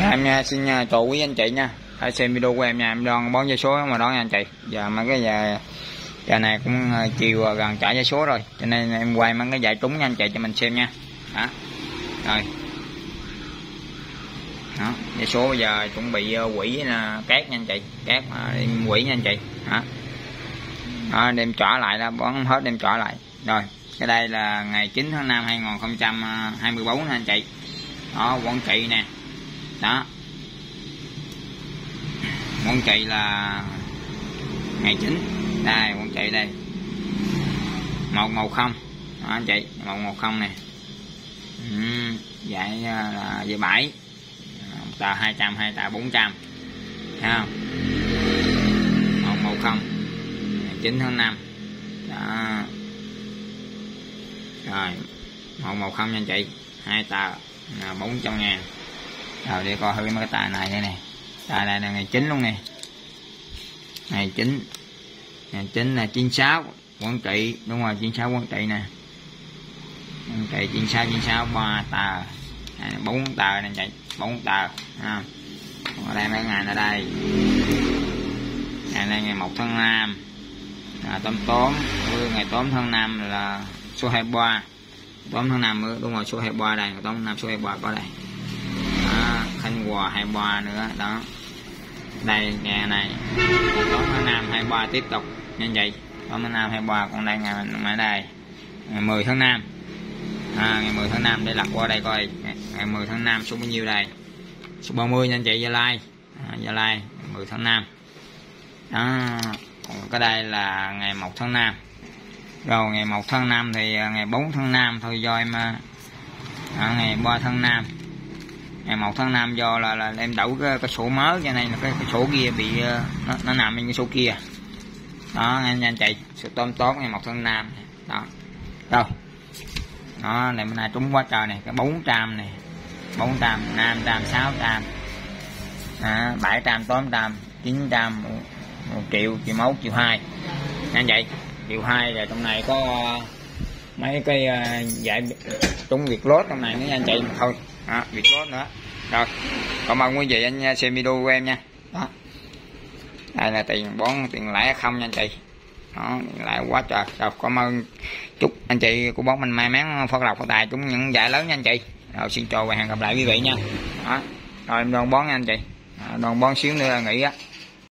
Dạ, em nha xin nha, chào quý anh chị nha. Hãy xem video của em nha em đoan bón giấy số mà đón nha anh chị. Giờ mấy cái giờ giờ này cũng à, chiều gần trả giấy số rồi. Cho nên em quay mấy cái giải trúng nha anh chị cho mình xem nha. Đó rồi. Đó giấy số bây giờ chuẩn bị à, quỷ là cát nha anh chị. Cát mà đem quỷ nha anh chị. Đó, đó đem trả lại là bón hết đem trả lại. Rồi cái đây là ngày 9 tháng 5 2024 nha anh chị. Đó quảng trị nè đó. Con chạy là ngày chín đây con chạy đây. Một màu không. Đó anh chị một màu không nè. Ừ, là dây bảy. Tờ hai trăm hai tờ bốn trăm. Thấy không? Một màu không. Chín tháng năm. Đó. Rồi một màu không nha anh chị. Hai tờ bốn trăm ngàn rồi để coi thử mấy cái tài này đây nè. Tài này là ngày chín luôn nè. Ngày chín, ngày chín là 96 quảng trị. Đúng rồi 96 quảng trị nè. Quảng trị 96 96 ba tờ. Bốn tờ này chạy bốn tờ. À. ở đây mấy ngày ở đây. Ngày nay ngày 1 tháng 5 à, tôm tóm ngày tóm tháng 5 là số 23 tóm tháng 5 đúng rồi số 23 đây. Tóm tháng 5 số 23 có đây đó, Khánh Hòa 23 nữa đó. Đây nghe này. Tóm tháng 5 23 tiếp tục. Như vậy tóm tháng 5 23 còn đây ngày mai đây. Ngày 10 tháng 5 à, ngày 10 tháng 5 để lật qua đây coi. Ngày, 10 tháng 5 số bao nhiêu đây? Số 30 nha anh chị Gia Lai. À, Gia Lai 10 tháng 5 đó. Còn cái đây là ngày 1 tháng 5 rồi ngày 1 tháng 5 thì à, ngày 4 tháng 5 thôi do em à. Ngày 3 tháng 5 ngày 1 tháng 5 do là, là em đậu cái, cái sổ mới cho nên là cái, cái sổ kia bị ờ, nó, nó nằm trên cái sổ kia. Đó anh anh chạy sự tôm tốt ngày 1 tháng 5 đó. Rồi đó này bữa nay trúng quá trời này cái 400 này. 400 500 600 à, 700 800 900 1 triệu triệu 1 triệu 2 anh vậy? Triệu 2 rồi trong này có ờ, mấy cái ờ, giải trúng việc lốt trong này mấy anh chị thôi đó, việt lốt nữa. Rồi cảm ơn quý vị anh xem video của em nha. Đó. Đây là tiền bón tiền lãi không nha anh chị? Đó lại quá trời. Rồi cảm ơn chúc anh chị của bón mình may mắn phát lộc phát tài chúng những giải lớn nha anh chị. Rồi xin chào và hẹn gặp lại quý vị nha. Đó rồi em đoan bón nha anh chị. Đoan bón xíu nữa là nghỉ á.